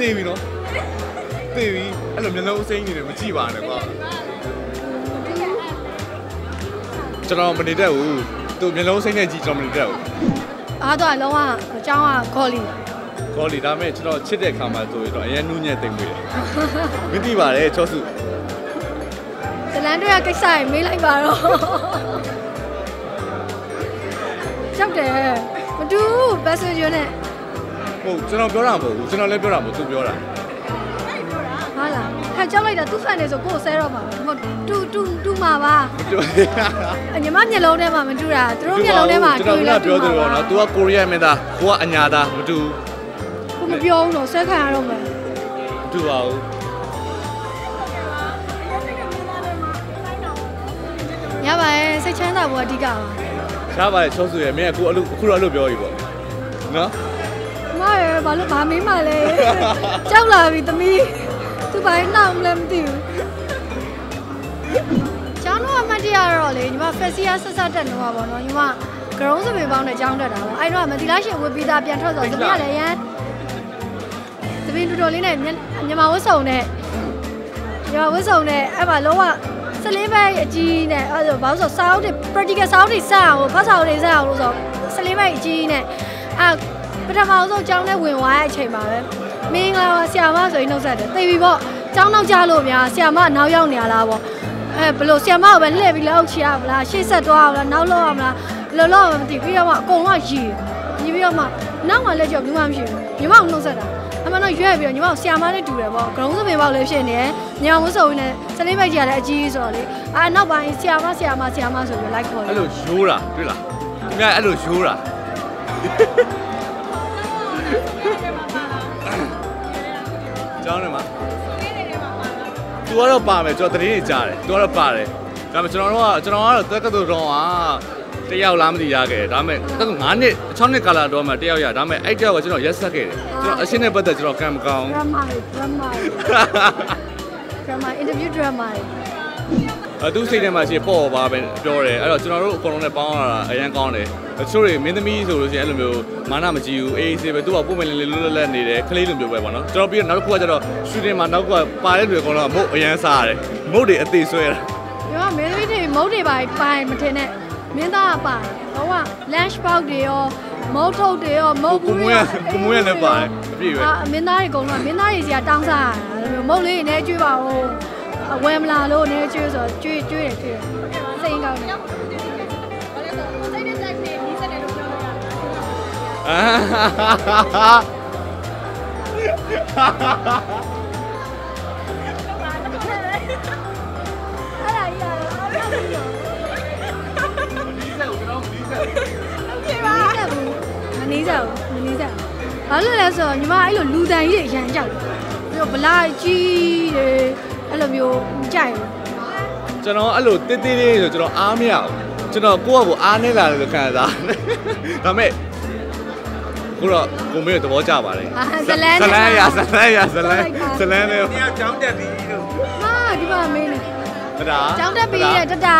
တေးပြီနော်တေးပြီအဲ့လိုမျက်လုံးအစိမ့်နေတယ်မကြည့်ပါနဲ့ကွာကျွန်တော်မနေတတ်ဘူးသူမျက်လုံးစိမ့်နေကြည့်ကျွန်တော်မနေတတ်ဘူးအားတော့လုံးဝအကြောင်းကခေါ်လီခေါ်လီဒါမဲ့ကျွန်တော်ချစ်တဲ့ခါမှာဆိုရင်တော့အရင်နူးညံ့သိမ့်မွေးတယ်မသိပါတယ်ချောစုဇလန်တွေကကိစ္စရင်မေးလိုက်ပါတော့ကြောက်တယ်မတူဘူး passenger နဲ့ ဟုတ်ကျွန်တော်ပြောတာမဟုတ်ဘူးကျွန်တော်လည်းပြောတာမဟုတ်သူပြောတာဟာလားခါကြောက်လိုက်တာသူ့ဖန်နေဆိုကိုယ်ဆဲတော့မှာမဟုတ်တူတူတူမှာပါပြောအညီမမျက်လုံးထဲမှာမတူတာသူတို့မျက်လုံးထဲမှာကျွန်တော်ကပြောသလိုပေါ့နော် तू ကကိုရီးယားမင်းသားကိုကအညာသားမတူကိုမပြောဘူးတော့ဆဲခံရတော့မယ်မတူပါဘူးရပါရဲ့စိတ်ချမ်းသာဖို့အဓိကပါ ရှားပါလေချောစုရဲ့မင်းကကိုအလုပ်အခုတော့အလုပ်ပြောပြီပေါ့နော် မရဘာလို့ဗာမင်းမလဲကြောက်လာပြီသမီးသူဘာနှောက်မလဲမသိဘူးကျောင်းတော့အမှတ်တရတော့လေညီမဖက်စီယာဆက်ဆက်တက်တော့ပါဘောနော်ညီမဂရုံးစပင်ပေါင်းနဲ့ကျောင်းတက်တာပေါ့အဲ့တော့မသီလားရှင်ဝတ်ပြီးသားပြန်ထွက်ဆိုသမီးကလည်းရန်သမီးတော်တော်လေးနဲ့မြန်မာဝတ်စုံနဲ့မြန်မာဝတ်စုံနဲ့အဲ့မှာလုံးဝစလင်းဘက်အကြီးနဲ့အဲ့ဒါဘာလို့ဆိုစာအုပ်တွေ practical စာအုပ်တွေစအောင်ဖတ်စာအုပ်တွေစအောင်လို့ဆိုစလင်းဘက်အကြီးနဲ့အဲ့ ပထမဆုံးကျောင်းထဲဝင်သွားတဲ့အချိန်မှာပဲမင်္ဂလာပါဆရာမဆိုရင်နှုတ်ဆက်တယ်သိပြီပေါ့ကျောင်းနောက်ကြလို့များဆရာမနောက်ရောက်နေရလားပေါ့အဲဘလို့ဆရာမကိုပဲလှည့်ပြီးလက်အုပ်ချရမလားရှေ့ဆက်သွားအောင်လားနောက်လောက်အောင်လားဘယ်လိုလောက်အောင်မသိပြီးတော့မှအကုန်လုံးရီရီပြီးတော့မှနောက်မှလက်ကြောက်ဘူးမှမရှိဘူးညီမကိုနှုတ်ဆက်တာအမှန်တော့ရွက်ပြီးတော့ညီမကိုဆရာမနဲ့တူတယ်ပေါ့ဂရုံးစပင်ပေါက်လေးဖြစ်နေတယ်ညီမဝတ်စုံနဲ့စလင်းဘက်ကြီးကလည်းအကြီးဆိုတော့လေအာနောက်ပိုင်းဆရာမဆရာမဆရာမဆိုပြီးလိုက်ခေါ်တယ်အဲ့လိုရိုးတာတွေ့လားခင်ဗျအဲ့လိုရိုးတာ ကျောင်းထဲမှာ तू ကတော့ပါမယ်ကျွန်တော်တတိနေကြားတယ် तू ကတော့ပါတယ်ဒါပေမဲ့ကျွန်တော်တို့ကကျွန်တော်ကတော့တက္ကသိုလ်တော့ကတယောက်လားမသိရခဲ့တယ်ဒါပေမဲ့တက္ကသိုလ်9နှစ်6နှစ်ကာလတော့မှတယောက်ရဒါပေမဲ့အဲ့တယောက်ကကျွန်တော်ရက်ဆက်ခဲ့တယ်ကျွန်တော်အရှင်းနဲ့ပတ်သက်ကျွန်တော်ကံမကောင်း drama တွေ drama တွေ drama interview drama တွေ အဲသူစိတ်ထဲမှာရှိပေါ့ပါပဲပြောတယ်အဲ့တော့ကျွန်တော်တို့အကုန်လုံးနဲ့ပေါင်းရတာအရင်ကောင်းတယ်တချို့တွေမင်းသမီးဆိုလို့ရှိရင်အဲ့လိုမျိုးမာနမကြည့်ဘူးအေးအေးဆေးပဲသူကပုံမှန်လေးလေးလွတ်လွတ်လပ်နေတယ်ခလေးလိုမျိုးပဲပေါ့နော်ကျွန်တော်ပြီးတော့နောက်တစ်ခုကကျတော့ရှူတင်မှာနောက်ကပါတဲ့လူတွေအကုန်လုံးကမုတ်အရန်စားရတယ်မုတ်တွေအသေးဆွဲတာညီမမင်းသမီးတွေမုတ်တွေပါပိုင်မထင်နဲ့မင်းသားကပါတယ်ဟိုက lunch box တွေရောမုတ်ထုတ်တွေရောမုတ်ဘူးတွေရောကိုမွေးရလည်းပါတယ်အပြည့်ပဲအာမင်းသားတွေအကုန်လုံးကမင်းသားတွေစီကတောင်းစားရတာအဲ့လိုမျိုးမုတ်လေးတွေနဲ့ကျွေးပါဦးအ ဝယ်မလာလို့နဲ့ကျွေးဆိုတော့ကျွေးကျွေးတယ်ကျွေးတယ်စိတ်ကောင်းတယ်အာမနေကြဘူးမနေကြဘူးဘာလို့လဲဆိုတော့ညီမအဲ့လိုလူတန်ကြီးတွေအရန်ကြောက်တယ်ပြီးတော့ဗလာကြီးတွေ အဲ့လိုမျိုးကြိုက်တယ်ကျွန်တော်အဲ့လိုတေးသေးလေးဆိုကျွန်တော်အားမရဘူးကျွန်တော်ကိုယ့်အကိုအားနေလာတယ်လို့ခံစားတယ်ဒါပေမဲ့ကိုတော့ကိုမေးသဘောကျပါတယ်အာဇလန်းဇလန်းရဇလန်းရဇလန်းဇလန်းလေးတယောက်ကြောင်းတက်ပြီးလို့ဟာဒီမှာမင်းနေတဒါကျောင်းတက်ပြီးတဲ့တတာ